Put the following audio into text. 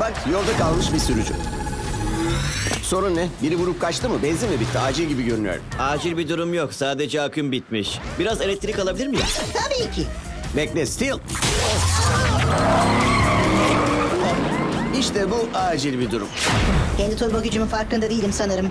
Bak yolda kalmış bir sürücü. Sorun ne? Biri vurup kaçtı mı? Benzin mi bitti? Acil gibi görünüyor. Acil bir durum yok. Sadece aküm bitmiş. Biraz elektrik alabilir miyim? Tabii ki. Bekle, Steel. İşte bu acil bir durum. Kendi turbo gücümün farkında değilim sanırım.